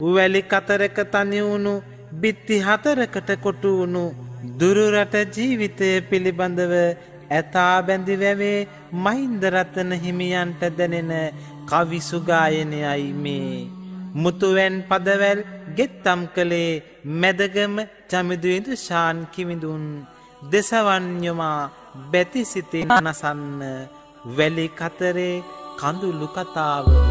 උවැලි කතරක තනිවුණු බිත්ති හතරකට කොටුවුණු දුරුරට ජීවිතය පිළිබඳව ඇතා බැඳි වැවේ මහින්දරත්තන හිමියන්ට දැනෙන කවිසුගායනයයි මේ. මුතුවැන් පදවැල් ගෙත්තම් කළේ මැදගම චමිදුවිදු ශාන් කිමිඳුන් දෙසවන්යොමා බැතිසිතින් අනසන්න වැලි කතරේ කඳුළු කතාව.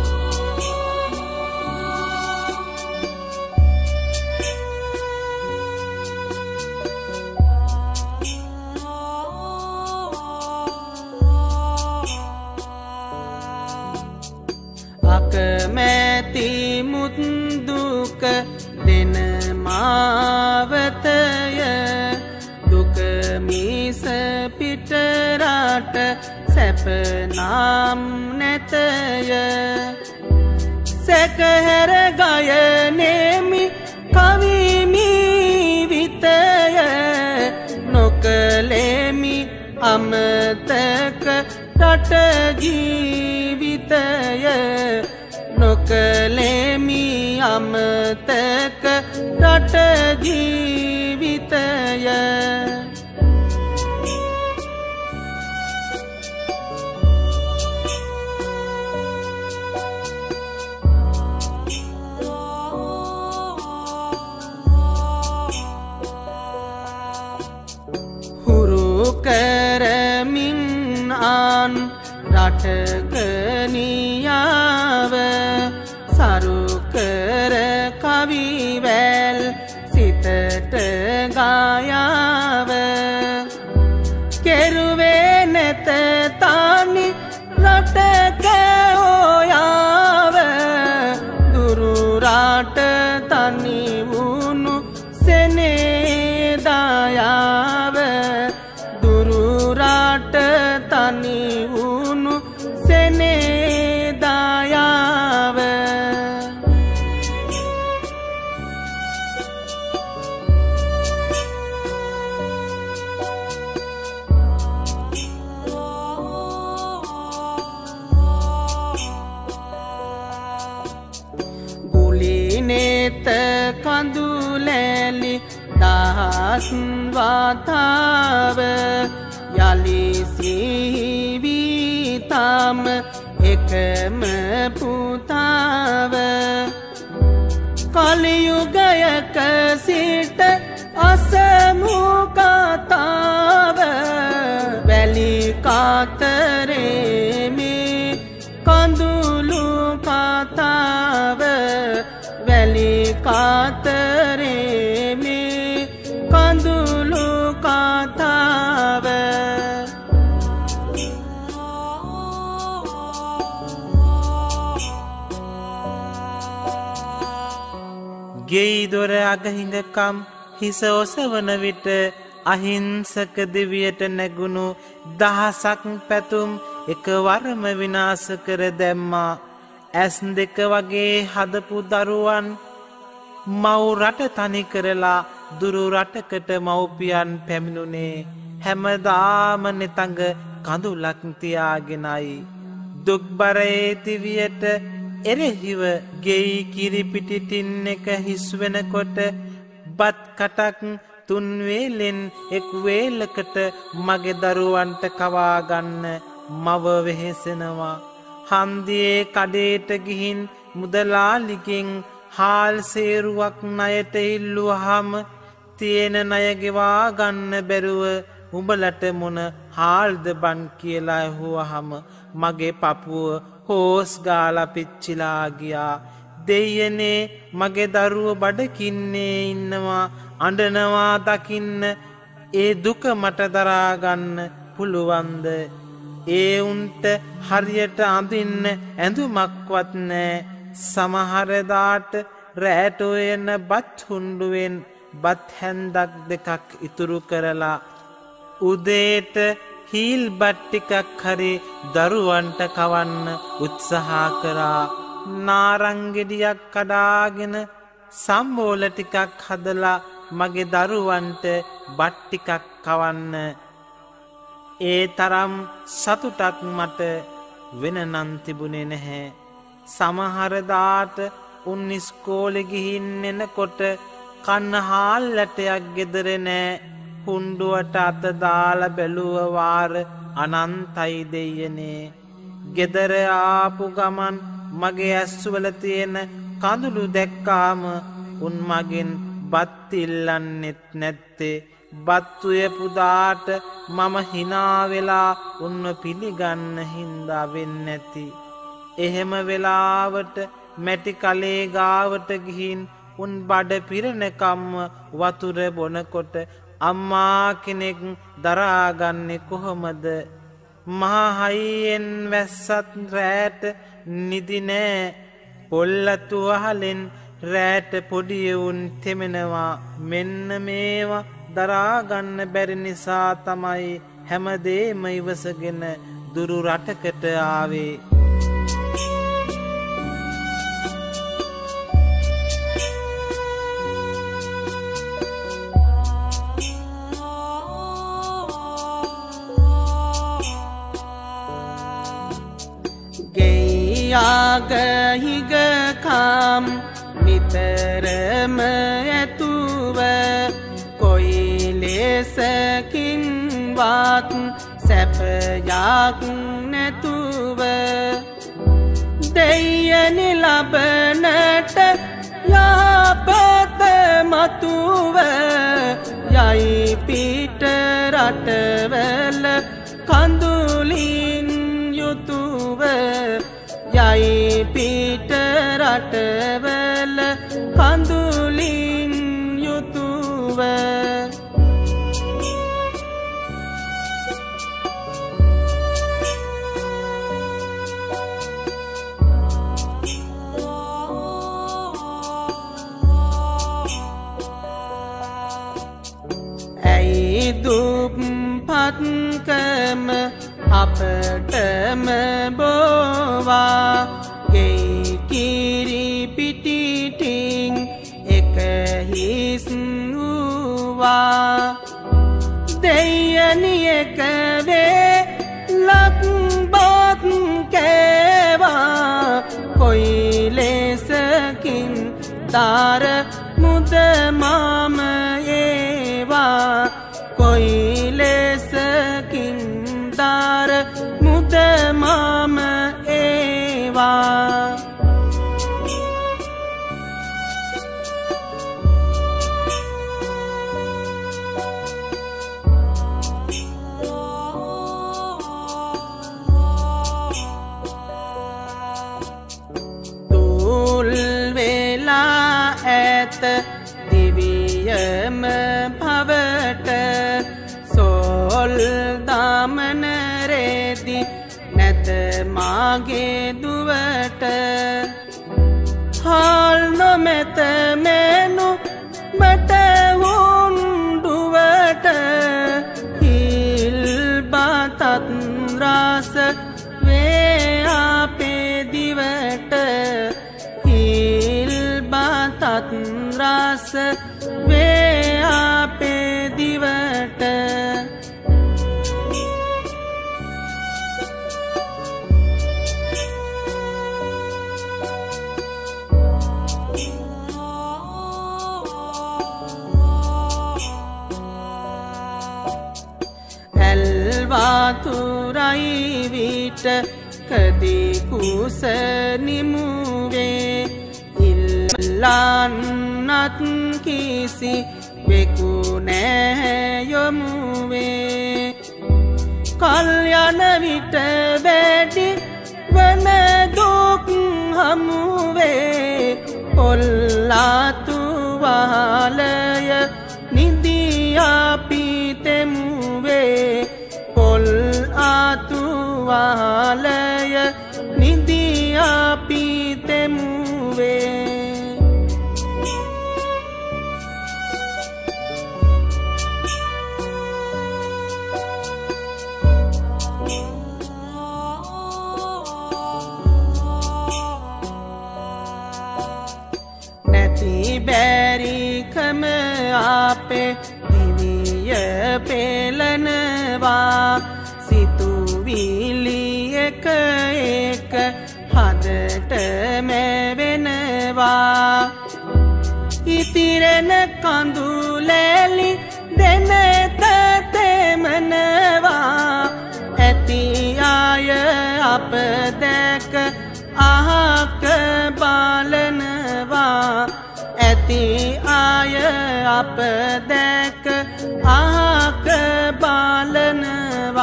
සැපනම් නැතය. සැකහැර ගයනෙමි කවිමීවිතය නොකලෙමි අමතක රටජීවිතය නොකලෙමි අමතක රටජීවිතය දුරුරාට තනි දහස්වාතාව යලිසිහිවීතාම එකම පුතාව ගෙයි දොර අගහිඟකම් හිස ඔසවන විට අහිංසක දෙවියට නැගුණු දහසක් පැතුම් එක වරම විනාස කර දැම්මා. ඇස් දෙක වගේ හදපු දරුවන් මව් රට තනි කරලා දුරු රටකට මව්පියන් පැමිණුනේ. හැමදාම නෙතඟ කඳුලක් තියාගෙනයි. දුක්බරයේ තිවියට එරෙහිව ගෙයි කිරිපිටිටින් එක හිස්වෙනකොට බත් කටක් තුන්වේලෙන් එක් වේලකට මගේ දරුවන්ට කවාගන්න මව වෙහෙසෙනවා. හන්දියේ කඩේට ගිහින් මුදලාලිගෙන් හාල් සේරුවක් ණයට ඉල්ලුවහම තියෙන ණයගෙවා ගන්න බැරුව උඹලට මොන හාල්ද බන් කියලා ඇහුවහම මගේ පපුුව හෝස් ගාලා පිච්චිලා ගියා. දෙයනේ මගේ දරුව බඩකින්නේ ඉන්නවා අඩනවා දකින්න. ඒ දුක මට දරාගන්න පුළුවන්ද? ඒ උන්ට හරියට අඳින්න ඇඳුමක්වත් නෑ. සමහරදාට රෑටෝයන බත් හුන්ඩුවෙන් බත් හැන්දක් දෙකක් ඉතුරු කරලා උදේට හීල් බට්ටිකක් හරි දරුවන්ට කවන්න උත්සහා කරා. නාරංගෙඩියක් කඩාගෙන සම්බෝල ටිකක් හදලා මගේ දරුවන්ට බට්ටිකක් කවන්න. ඒ තරම් සතුටක් මට වෙන නන්තිබුණේ නැහැ. සමහරදාට උන් ඉස්කෝලෙ ගිහින් එනකොට කන්න හාල්ලටයක් ගෙදර නෑ. හුන්ඩුවට අත දාලා බැලුව වාර අනන්තයි දෙයනේ ගෙදර ආපු ගමන් මගේ ඇස්වල තියෙන කඳුළු දැක්කාම උන් මගෙන් බත්තිල්ලන්නෙත් නැත්තේ බත්තුය පුදාට මම හිනාවෙලා උන්ව පිළිගන්න හින්දා වෙන්නැති. එහෙම වෙලාවට මැටි කලේ ගාවට ගිහින් උන් බඩ පිරණකම්ම වතුර බොනකොට අම්මා කෙනෙක් දරාගන්නෙ කොහොමද? මහාහයියෙන් වැස්සත් රෑට නිදිනෑ පොල්ලතු අහලෙන් රෑට පොඩියවුන් තෙමෙනවා. මෙන්න මේවා දරාගන්න බැරි නිසා තමයි හැමදේම ඉවසගෙන දුරු රටකට ආවේ. යාගහිගකම් නිතරම ඇතුව කොයි ලෙසකින්වත් සැපයක් නැතුව දෙයනි ලබනට යාපත මතුව යයි පිට රටවල කඳුලින් යුතුව යයි පිට රටවල කඳුලින් तार ඇත දිවියම පවට සෝල් දාමනරේදි නැත මාගේ දුවට. හාල් නොමැත මෙනු රාස වේ අපේ දිවට. ඇල්වාතුරයි විට කදිකුස නිමුවේ ඉල්ලන්නත් කිසි වෙකු නෑයොමුවේ කල්යන විට වැඩි වන දුක් හමුවේ පොල්ලාතුවාලය නිදියාපිතෙමුවේ පොල් ආතුවාලය බැරිකම අපේ දිවිය පෙලනවා සිතුවිලි එක එක හදට මැවෙනවා දෙනවා ඉතිරෙන කඳුලෑලි දෙනතතෙමනවා ඇති අය අප දැක අහක බාලනවා ඇති අය අප දැක අහක බාලනවා.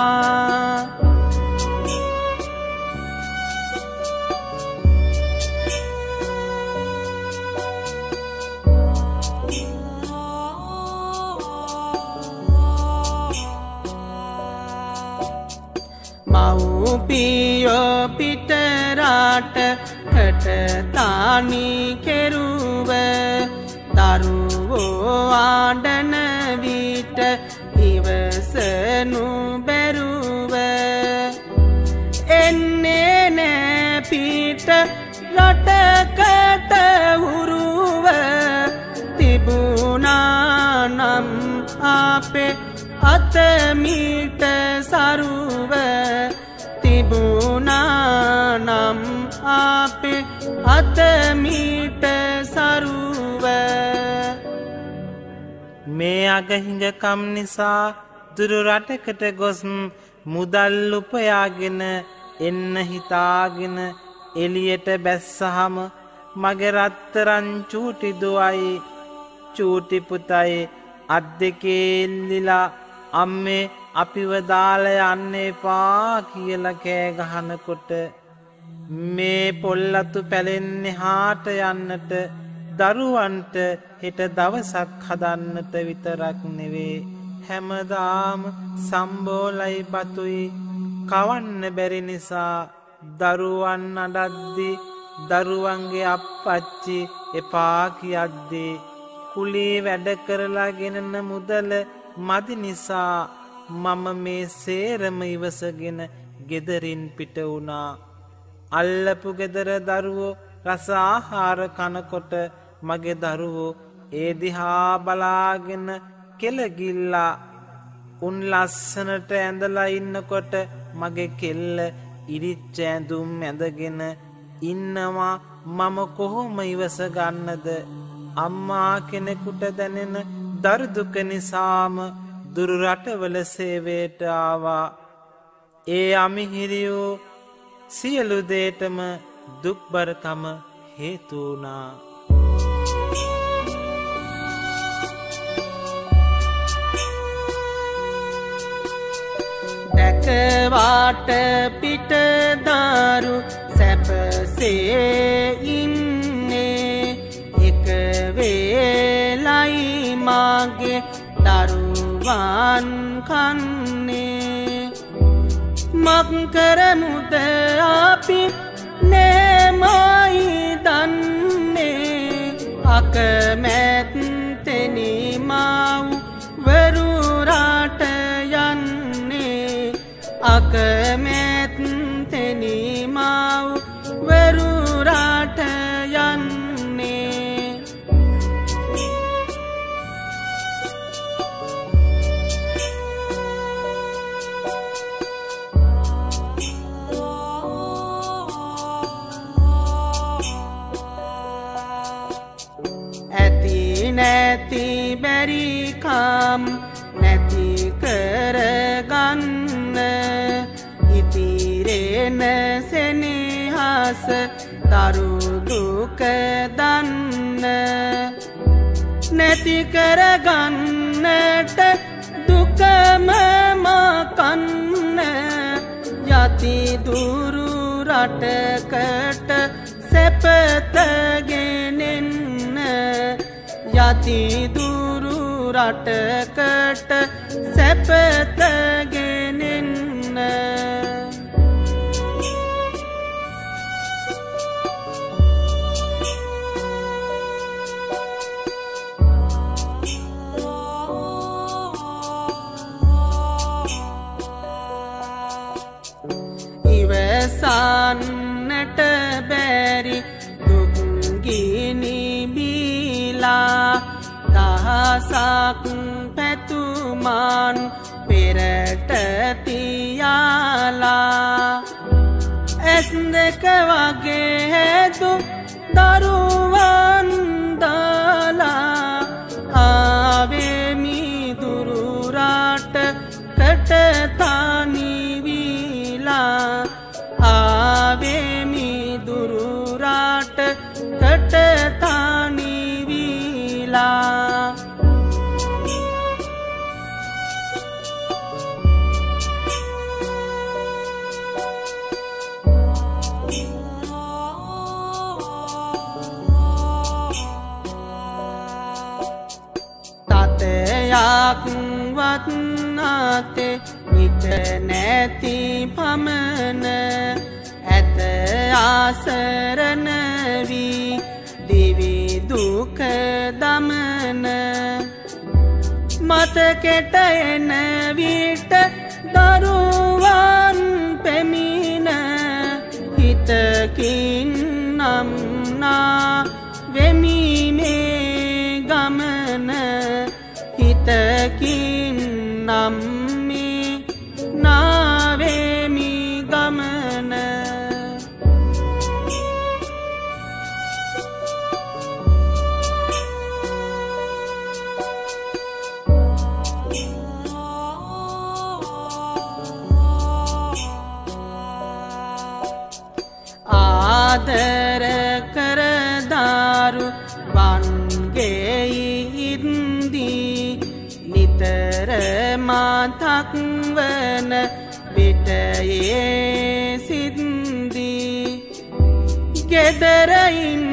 මව්පියෝ පිටරාට කටතානි කෙරුව දරුවෝ ආඩන මේ අගහිඟකම් නිසා දුරුරටකට ගොස් මුදල් උපයාගෙන එන්න හිතාගෙන එලියට බැස්සහම මගෙරත්තරන් චූටිදුවයි චූටිපුතයි අත් දෙකේල්ලිලා අම්මේ අපිව දාල යන්න එපා කියල කෑගහනකොට මේ පොල්ලතු පැළෙන්නේ හාට යන්නට දරුවන්ට හෙට දවසක් හදන්නට විතරක් නෙවේ හැමදාම සම්බෝලයි බතුයි කවන්න බැරි නිසා දරුවන් අඩද්දි දරුවන්ගේ අප්පච්චි එපා කියද්දී කුලේ වැඩ කරලා ගෙනන මුදල මදි නිසා මම මේ සේරම ඉවසගෙන ගෙදරින් පිට වුණා. අල්ලපු ගෙදර දරුවෝ රසාහාර කනකොට මගේ දරුවෝ ඒ දිහා බලාගෙන කෙලගිල්ලා උන් ලස්සනට ඇඳලා ඉන්නකොට මගේ කෙල්ල ඉරිච්ච ඇඳුම් ඇඳගෙන ඉන්නවා මම කොහොම ඉවස ගන්නද? අම්මා කෙනෙකුට දැනෙන දරුදුක නිසාම දුරුරටවල සේවයට ආවා. ඒ අමිහිරියූ සියලු දේටම දුක්බරකම හේතුනා දැකවාට පිටදාරු සැපසේ ඉන්නේ. එක වේලයි මාගේ දරුවන් කන්නේ. මක්කරමුද අපි නෑමයි දන්නේ. අකමැත්තෙනීමව් අකමැත්තෙනීමව් වරුරාට යන්නේ. ඇති නැති බැරිකම් සෙනහස තරුදුක දන්න. නැති කරගන්නට දුකමමකන්න යති දුරු රටකට සැපතගෙනෙන්න යති දුරු රටකට සැපතගෙනෙන්න දහසක් පැතුමාන් පෙරට තියාලා. ඇස් දෙක වගේ හැතු වත්නාතේ විට නැති පමණ ඇත ආසරණවී දිවිදුක දමන මතකෙට එන විට දරුවන් පෙමිණ හිතකින් ආදර කරදාරු වන්ගේයි ඉන්දී. නිතර මාතක් වන විටයේ සිද්දී ගෙදරඉන්න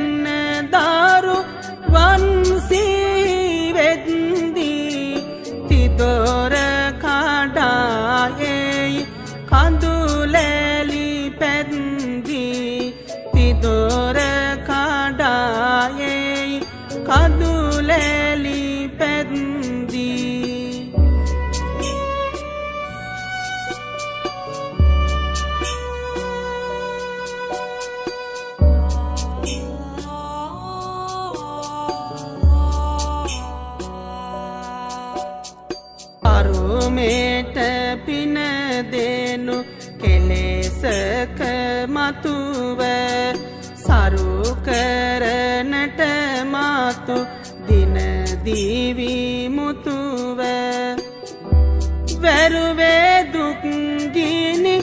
වැරුවේ දුක්ගිනි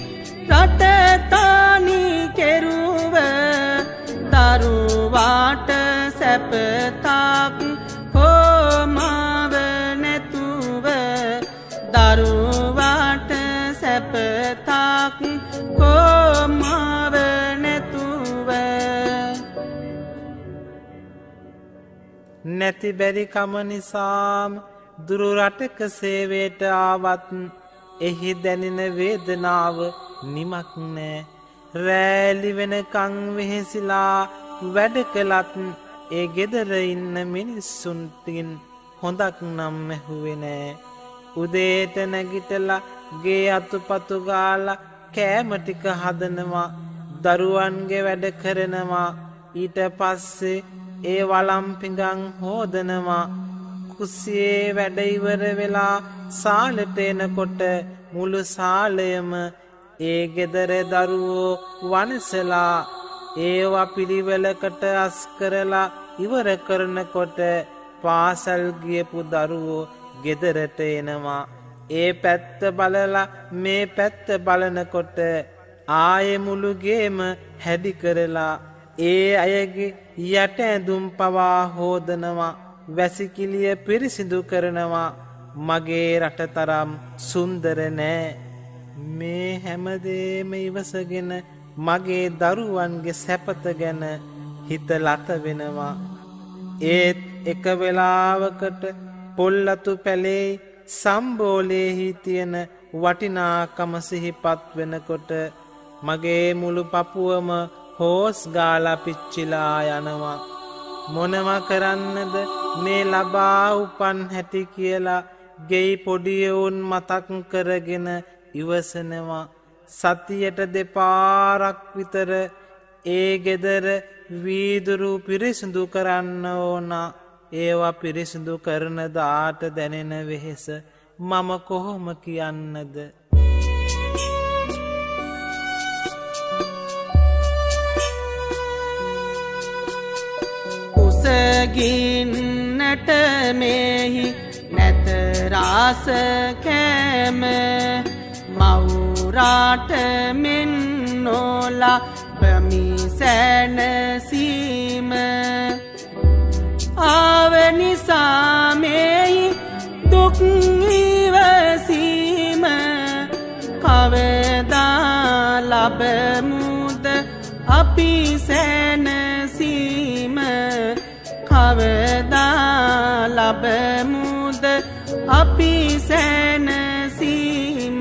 රටතානි කෙරුව දරුවාට සැපතාක් හෝමාව නැතුව දරුවාට සැපතාක් කෝමාව නැතුව නැති බැරිකම නිසාම් දුරුරටක සේවයට ආවත් එහි දැනෙන වේදනාව නිමක් නෑ. රෑලි වෙනකං වෙහෙසිලා වැඩ කළත් ඒ ගෙදර ඉන්න මිනිස්සුන්ටින් හොඳක් නම් මැහුවෙනෑ උදේට නැගිටලා ගේ අතුපතුගාල කෑමටික හදනවා දරුවන්ගේ වැඩ කරනවා. ඊට පස්සේ ඒ වලම්පිඟං හෝදනවා. කුස්සියේ වැඩඉවර වෙලා සාලට එනකොට මුළු සාලයම ඒ ගෙදර දරුවෝ වනසලා ඒවා පිළිවෙලකට අස් කරලා ඉවර කරනකොට පාසල් ගියපු දරුවෝ ගෙදරට එනවා. ඒ පැත්ත බලලා මේ පැත්ත බලනකොට ආයෙ මුළුගේම හැඩි කරලා ඒ අයගේ යට ඇඳුම් පවා හෝදනවා. වැසිකිලිය පිරිසිදු කරනවා. මගේ රට තරම් සුන්දර නෑ. මේ හැමදේම ඉවසගෙන මගේ දරුවන්ගේ සැපත ගැන හිත ලත වෙනවා. ඒත් එක වෙලාවකට පොල්ලතු පැලේ සම්බෝලයෙහි තියෙන වටිනාකම සිහිපත් වෙනකොට මගේ මුළු පපුුවම හෝස් ගාලා පිච්චිලා යනවා. මොනව කරන්නද? මේ ලබා උපන් හැටි කියලා ගෙයි පොඩියවුන් මතක් කරගෙන ඉවසනවා. සතියට දෙපාරක් විතර ඒ ගෙදර වීදුරු පිරිසිදු කරන්න ඕන. ඒවා පිරිසිදු කරන දාට දැනෙන වෙහෙස මම කොහොම කියන්නද? ගින්නට මෙහි නැතරාස කෑම. මවුරාට මෙන් නොලා බමි සැනසීම ආවනිසාමෙයි දුක්ඉවසීම කවදා ලබමුද අපි සැනසීම කවදා ලබමුද? අපි සැනසීම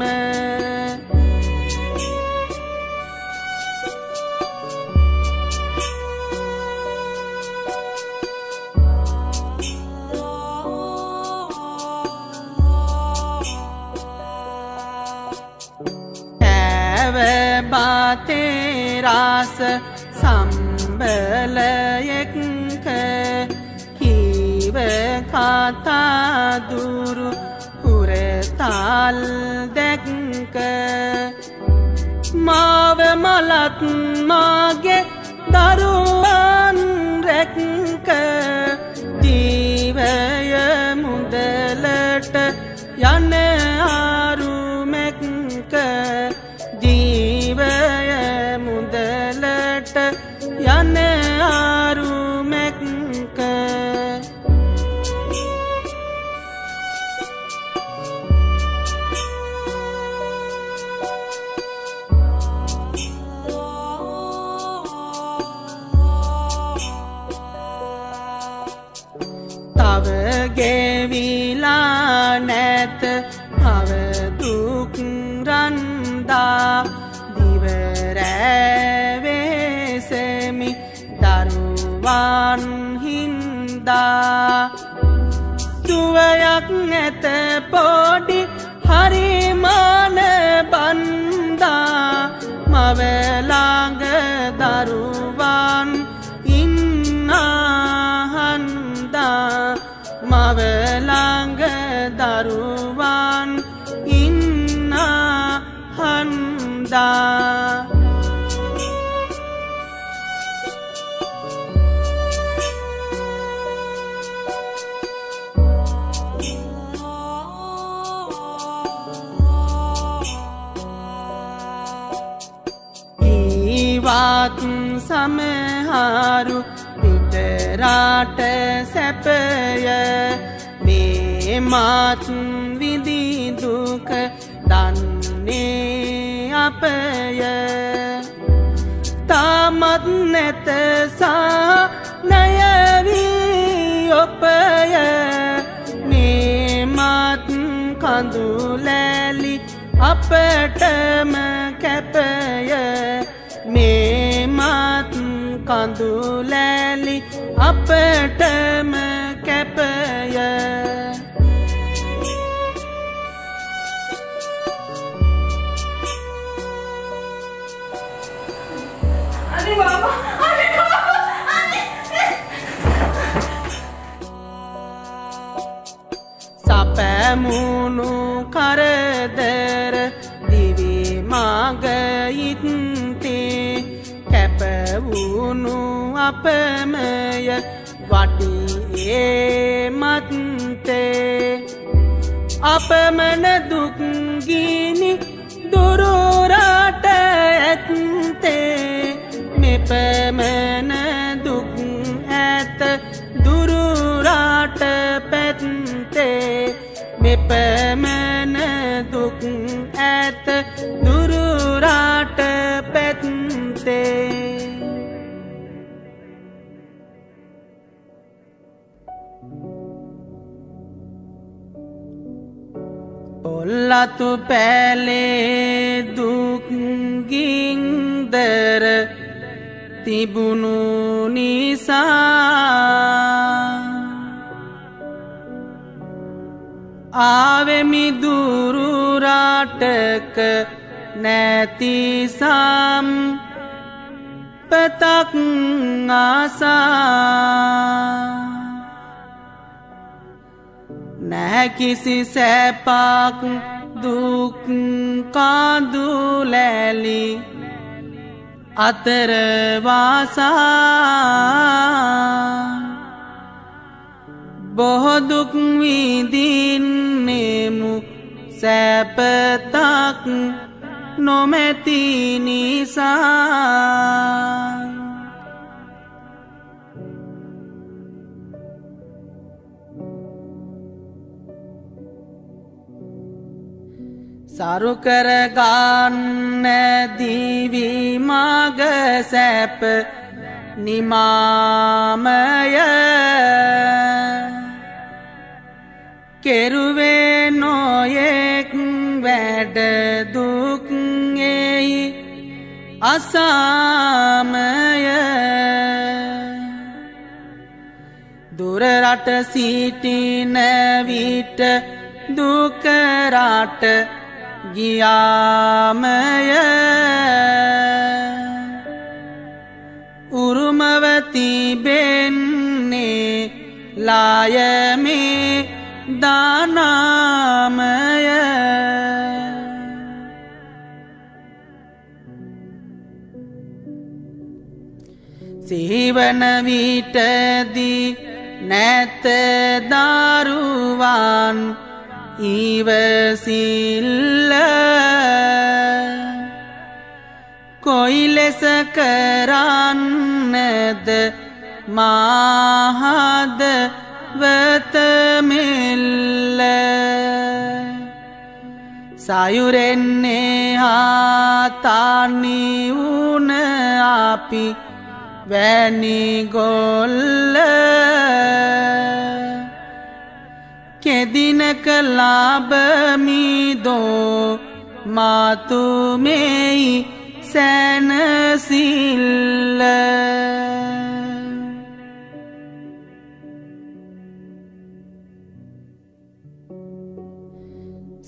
බාතේරාස සම්බලයෙක්ක කීව කතාදුරු පුරතාල් දැක්ක. මාව මලත් දරුවන් හින්දා. තුවයක් නැත පොඩි හරිමාන බන්දා මවලාග දරුවන් ඉන්නහන්දා. මවලාග දරුවන් ඉන්න සමහාරු පිටරාට සැපය. මේ මාත් විදිදුක දන්නේ අපය. තාමත් නැතසා නයවී ඔපය. මේ මාත් කඳුලෑලි අපටම කඳුලෑලි අපටම කැපය. අනේ බාබා අනේ බාබා කැපවුණු අපමය වටියේ මත්තේ. අපමණ දුක්ගිනි දුරුරට ඇත්තේ. මෙපමණ දුක් ඇත දුරුරාට පැත්තේ. මෙපමණ ඔල්ලතු පැලේ දුක්ගින්දර තිබුණු නිසා ආවෙමි දුරුරාටක නැතිසම් පතක් ආසා. නැකිසි සැපක් දුක්කාදුලැලි අතරවාසා බොහොදුක් විදින්නෙමු සැපතක් නොමැති නිසා සරුකරගන්න දිවිමාග සැප නිමාමය. කෙරුවේ නොයෙක් වැඩ දුක්ගෙයි අසාමය. දුරරට සිටින විට දුකරට ගියාමය. උරුමවතිබෙන්නේ ලායමේ දානාමය. සිහිවන විටදී නැත දරුවන් ඉවසිල්ල කොයි ලෙස කරන්නද මාහද වතමෙල්ල සයුරෙන්නේ හාතානි වුණ අපි වැනිගොල්ල කෙදිනක ලාබමිදෝ මාතුමෙයි සැනසිල්ල.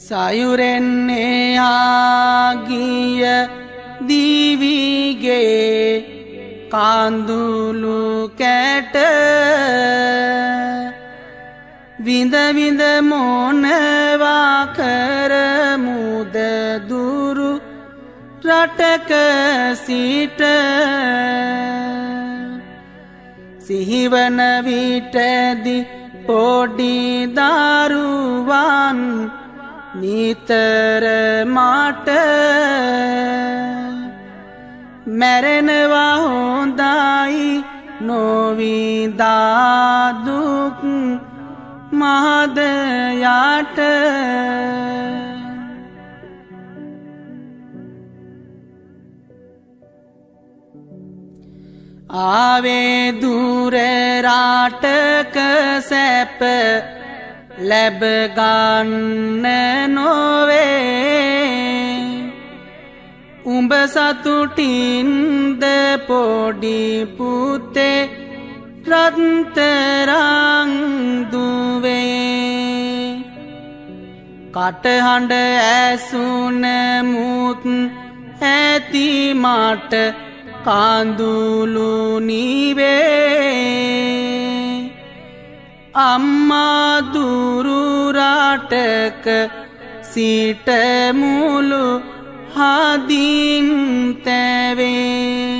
සයුරෙන්නේ ආගිය දිවිගේ කාන්දුලු කැට විඳ විඳ මොනවා කරමුද දුරු රටක සිට සිහිවන විටදි පොඩි දරුවන් නිතර මට මැරෙනවා හොඳයි නොවිදාදුක් මහදයාට ආවේ දුරරාටක සැප ලැබගන්න නොවේ. උඹ සතුටින්ද පොඩි පුතේ රත්තරංදුවේ කටහඬ ඇසුනමුත් ඇති මට කාඳුලු නිවේ. අම්මාදුරුරාටක සිටමුළු හදින් තැවේ.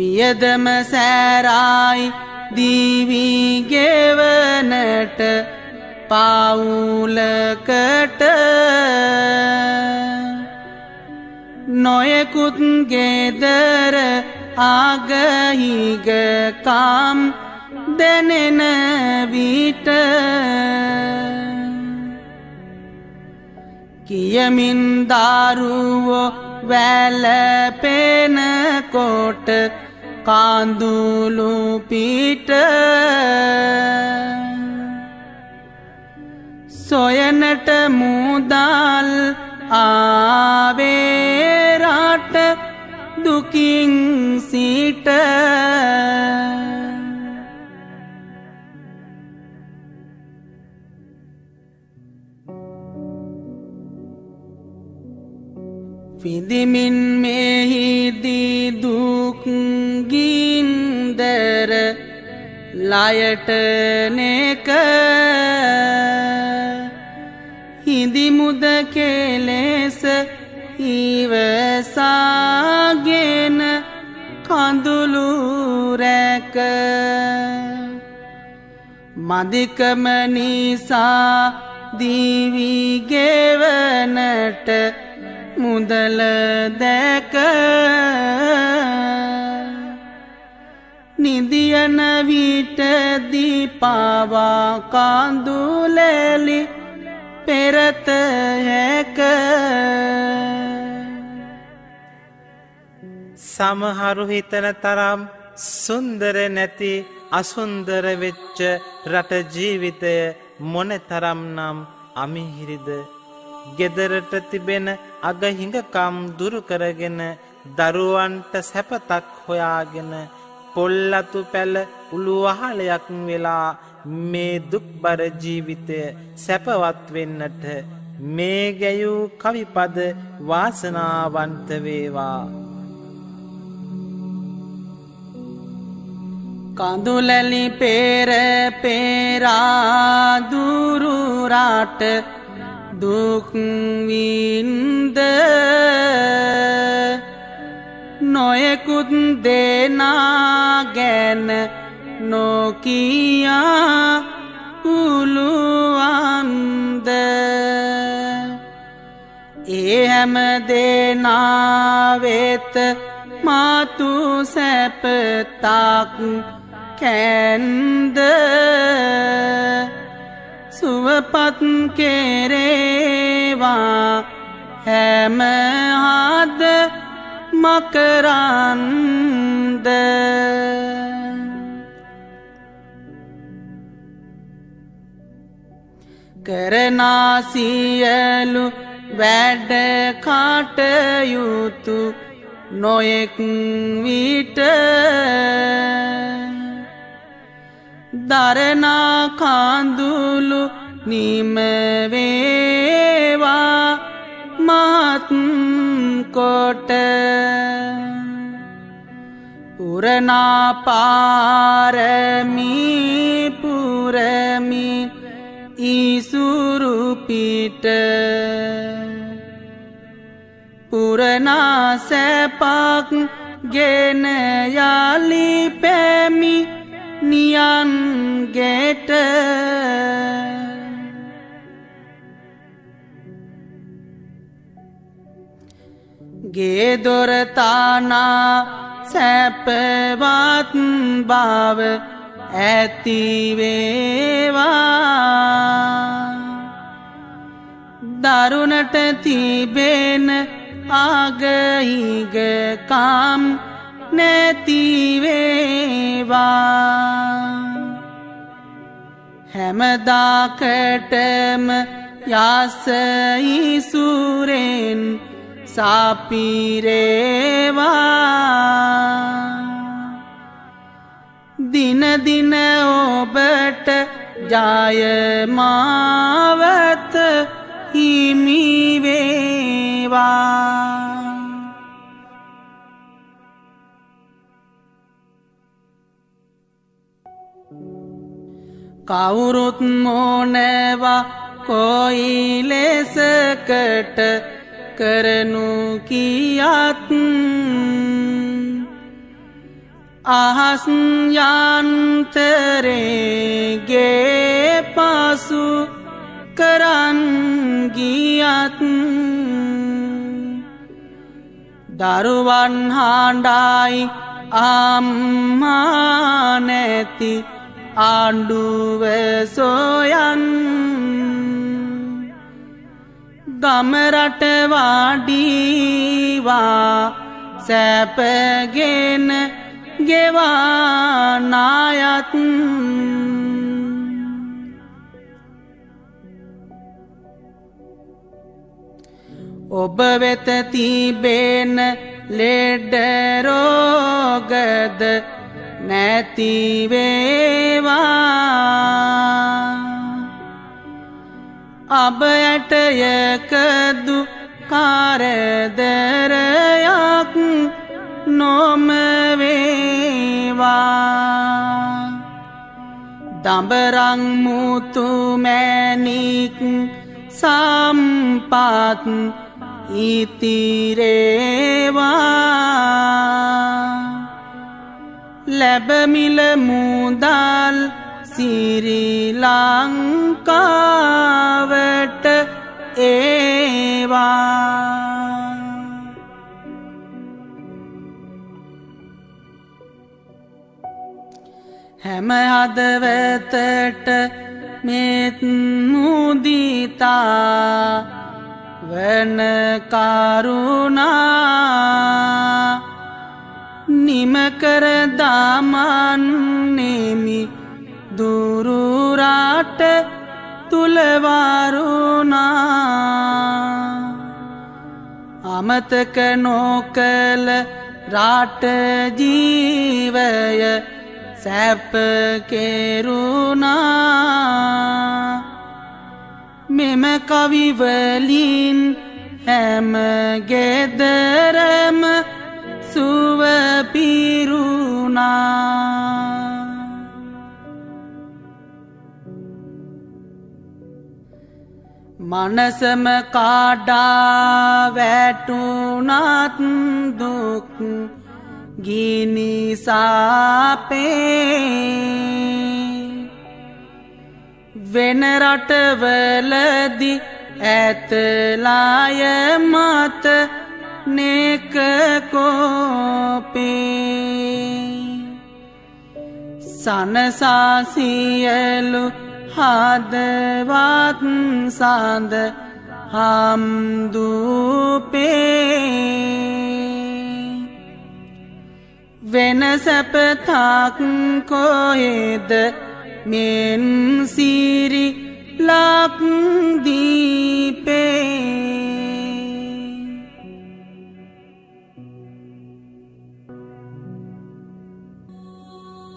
වියදම සෑරායි දීවිගෙවනට පවුලකට. නොයෙකුත් ගෙදර ආගහිගකම් දැනෙන විට කියමින් දරුවෝ වැලපෙනකොට කාන්දුලු පිට සොයනට මුදල් ආවේරට දුකින් සිට විදිමින් මෙහිදී දුක්ගින්දර ලයටනක හිදිමුද කෙලෙස ඉවසාගෙන කඳුළුරැක මදිකම නිසා දීවිගෙවනට මුදල දැක නිදියන විටදී පාවා කාඳුලෙලි පෙරත හැක. සමහරු හිතන තරම් සුන්දර නැති අසුන්දර වෙච්ච රට ජීවිතය මොන තරම් නම් අමිහිරිද? ගෙදරට තිබෙන අගහිඟකම් දුරුකරගෙන දරුවන්ට සැපතක් හොයාගෙන පොල්ලතු පැල උළුවහලයක් වෙලා මේ දුක්බර ජීවිතය සැපවත් වෙන්නට මේ ගැයූ කවිපද වාසනාවන්ත වේවා. කඳුලැලි පේර පේරාදුරුරාට දුක්වින්ද නොයෙකුත් දෙනා ගැන නොකයා පුළුවන්ද? ඒ හැම දෙනාවෙත මාතු සැපතාක් කැන්ද? සුවපත් කෙරේවා හැමහාද මකරන්ද? කරනාසියලු වැඩ කාටයුතු නොයෙක් විට දරනා කාඳුලු නිමවේවා මහත් කොට පුරනාපාරමී පුරමි ඉසුරුපිට පුරනාසැපක් ගෙන යාලි පැමි නියන්ගෙට. ගේ දොරතානා සැපවත් බව ඇතිවේවා දරුණට තිබෙන ආගහිගකම් නැතිවේවා හැමදාකටම යසයිසුරෙන් සාපිරේවා දිනදින ඔබට ජයමාවත හිමිවේවා කවුරුත් මොනවා කොයි ලෙසකට කරනු කියත් අහස් යන්තරේගේ පසු කරන්ගියත් දරුවන් හාණ්ඩායි අම්මා නැති ආණ්ඩුව සොයන් ගමරට වාඩීවා සැපගෙන ගෙවානායත් ඔබ වෙත තිබෙන ලෙඩරෝගද නැතිවේවා අබ ඇටයකදු කාරදරයක් නොමවේවා. දඹරංමුතුමැනික් සම්පත් ඉතිරේවා. ලැබමිල මුදල් සිරිලංකාවට ඒවා. හැම හදවතට මෙත් මුදිතා වන කරුණා නිමකර දාමන්නේමි දුරුරාට තුළවරුණා අමතක නෝකල රාට ජීවය සැප කෙරුණා. මෙම කවිවලින් හැම ගෙදරම සුවපිරුණා මනසම කාඩා වැටුනත් දුක් ගිනිසාපේ වෙන රටවලදි ඇතලාය මත නෙකකෝපේ සනසාසියලු හදවත් සඳ හම්දුපේ වෙන සැපතාක් කොහෙද මෙන් සිරි ලක්දීපේ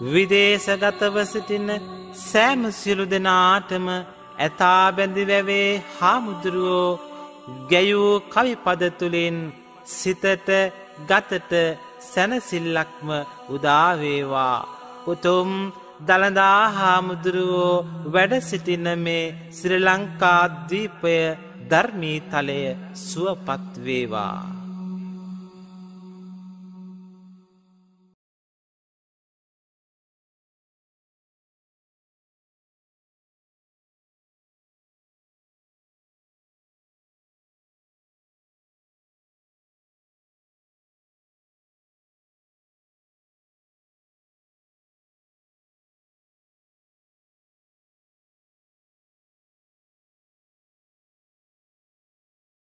විදේශගතව සිටින සෑම සිලු දෙනාටම ඇතා බැඳි වැවේ හාමුදුරුවෝ ගැයූ කවිපද තුළින් සිතට ගතට සැනසිල්ලක්ම උදාවේවා උතුම් දළදා හාමුදුරුවෝ වැඩ සිටින මේ ශ්‍රී ලංකාදීපය ධර්මී තලය සුවපත්වේවා.